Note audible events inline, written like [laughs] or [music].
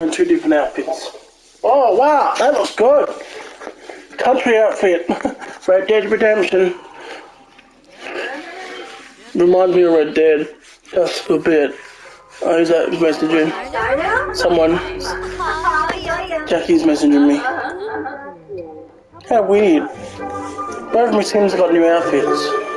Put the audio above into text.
in two different outfits. Oh wow, that looks good. Country outfit, [laughs] Red Dead Redemption. Reminds me of Red Dead, just a bit. Oh, who's that messaging? Someone. Jackie's messaging me. How weird. Both of my Sims got new outfits.